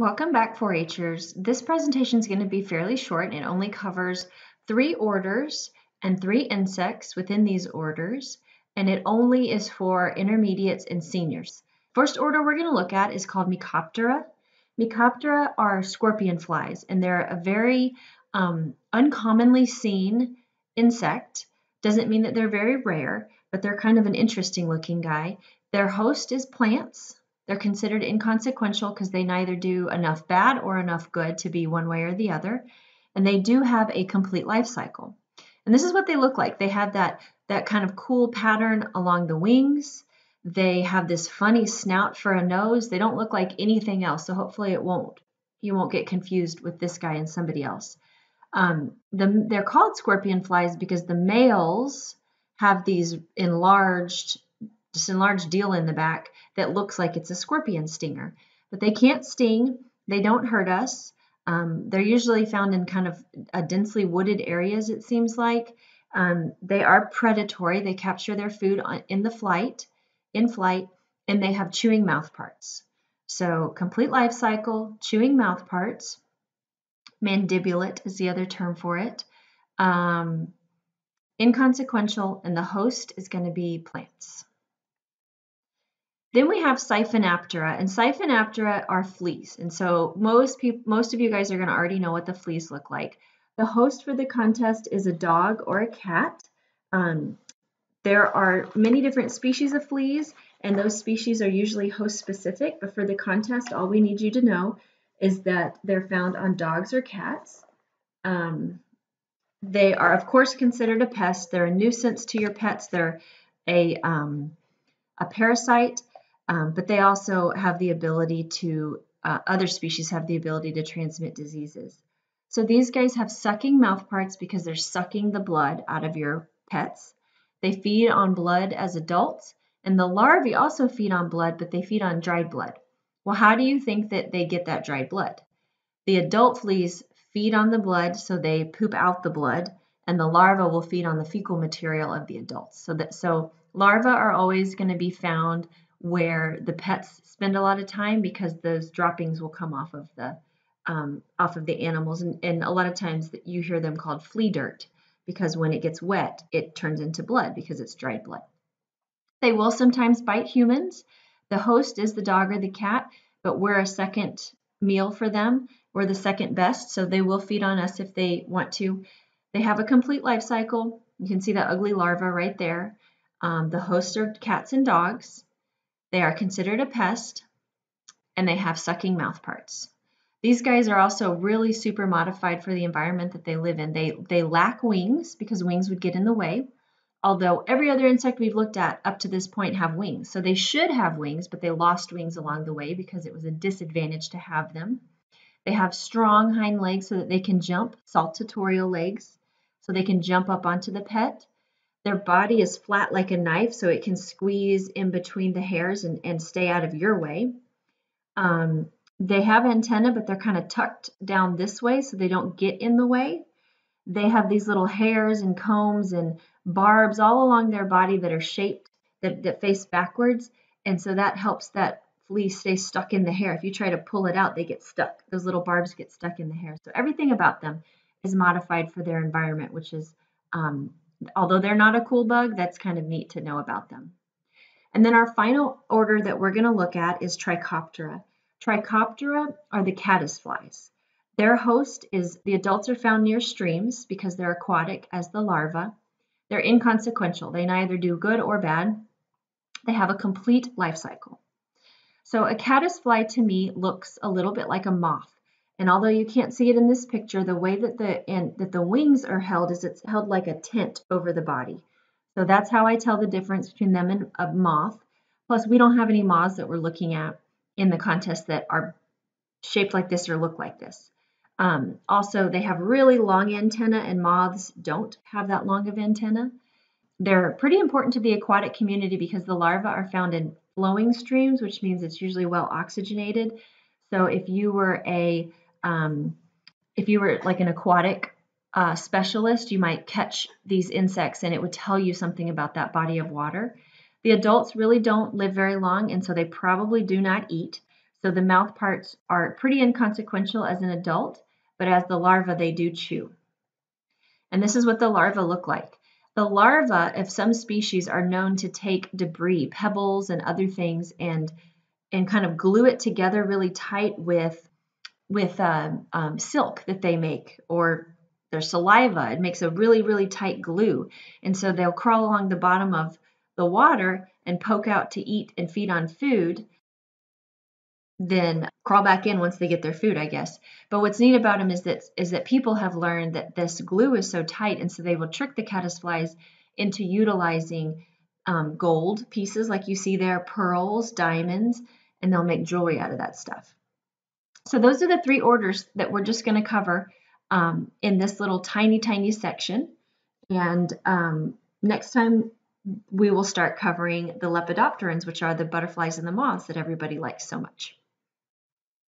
Welcome back 4-Hers. This presentation is going to be fairly short. It only covers three orders and three insects within these orders, and it only is for intermediates and seniors. First order we're going to look at is called Mecoptera. Mecoptera are scorpion flies, and they're a very um, uncommonly seen insect. Doesn't mean that they're very rare, but they're kind of an interesting looking guy. Their host is plants, they're considered inconsequential because they neither do enough bad or enough good to be one way or the other. And they do have a complete life cycle. And this is what they look like. They have that, that kind of cool pattern along the wings. They have this funny snout for a nose. They don't look like anything else. So hopefully it won't, you won't get confused with this guy and somebody else. Um, the, they're called scorpion flies because the males have these enlarged just enlarged deal in the back that looks like it's a scorpion stinger. But they can't sting, they don't hurt us. Um, they're usually found in kind of a densely wooded areas, it seems like. Um, they are predatory. They capture their food on, in the flight, in flight, and they have chewing mouth parts. So complete life cycle, chewing mouth parts. Mandibulate is the other term for it. Um, inconsequential, and the host is going to be plants. Then we have Siphonaptera, and Siphonaptera are fleas. And so most people, most of you guys are going to already know what the fleas look like. The host for the contest is a dog or a cat. Um, there are many different species of fleas, and those species are usually host specific. But for the contest, all we need you to know is that they're found on dogs or cats. Um, they are, of course, considered a pest. They're a nuisance to your pets. They're a, um, a parasite um, but they also have the ability to, uh, other species have the ability to transmit diseases. So these guys have sucking mouth parts because they're sucking the blood out of your pets. They feed on blood as adults, and the larvae also feed on blood, but they feed on dried blood. Well, how do you think that they get that dried blood? The adult fleas feed on the blood, so they poop out the blood, and the larva will feed on the fecal material of the adults. So that so larvae are always going to be found where the pets spend a lot of time because those droppings will come off of the um, off of the animals. And, and a lot of times you hear them called flea dirt because when it gets wet it turns into blood because it's dried blood. They will sometimes bite humans. The host is the dog or the cat but we're a second meal for them. We're the second best so they will feed on us if they want to. They have a complete life cycle. You can see that ugly larva right there. Um, the hosts are cats and dogs they are considered a pest and they have sucking mouth parts. These guys are also really super modified for the environment that they live in. They, they lack wings because wings would get in the way, although every other insect we've looked at up to this point have wings. So they should have wings, but they lost wings along the way because it was a disadvantage to have them. They have strong hind legs so that they can jump, saltatorial legs, so they can jump up onto the pet. Their body is flat like a knife, so it can squeeze in between the hairs and, and stay out of your way. Um, they have antennae, but they're kind of tucked down this way so they don't get in the way. They have these little hairs and combs and barbs all along their body that are shaped, that, that face backwards. And so that helps that flea stay stuck in the hair. If you try to pull it out, they get stuck. Those little barbs get stuck in the hair. So everything about them is modified for their environment, which is um, although they're not a cool bug, that's kind of neat to know about them. And then our final order that we're going to look at is Trichoptera. Trichoptera are the caddisflies. Their host is the adults are found near streams because they're aquatic as the larva. They're inconsequential. They neither do good or bad. They have a complete life cycle. So a caddisfly to me looks a little bit like a moth. And although you can't see it in this picture, the way that the and that the wings are held is it's held like a tent over the body. So that's how I tell the difference between them and a moth. Plus, we don't have any moths that we're looking at in the contest that are shaped like this or look like this. Um, also, they have really long antenna, and moths don't have that long of antenna. They're pretty important to the aquatic community because the larvae are found in flowing streams, which means it's usually well oxygenated. So if you were a um, if you were like an aquatic uh, specialist, you might catch these insects and it would tell you something about that body of water. The adults really don't live very long, and so they probably do not eat. So the mouth parts are pretty inconsequential as an adult, but as the larva, they do chew. And this is what the larvae look like. The larvae of some species are known to take debris, pebbles and other things, and and kind of glue it together really tight with with uh, um, silk that they make or their saliva. It makes a really really tight glue, and so they'll crawl along the bottom of the water and poke out to eat and feed on food then crawl back in once they get their food, I guess. But what's neat about them is that is that people have learned that this glue is so tight, and so they will trick the caddisflies into utilizing um, gold pieces, like you see there, pearls, diamonds, and they'll make jewelry out of that stuff. So those are the three orders that we're just going to cover um, in this little tiny, tiny section. And um, next time we will start covering the lepidopterans, which are the butterflies and the moths that everybody likes so much.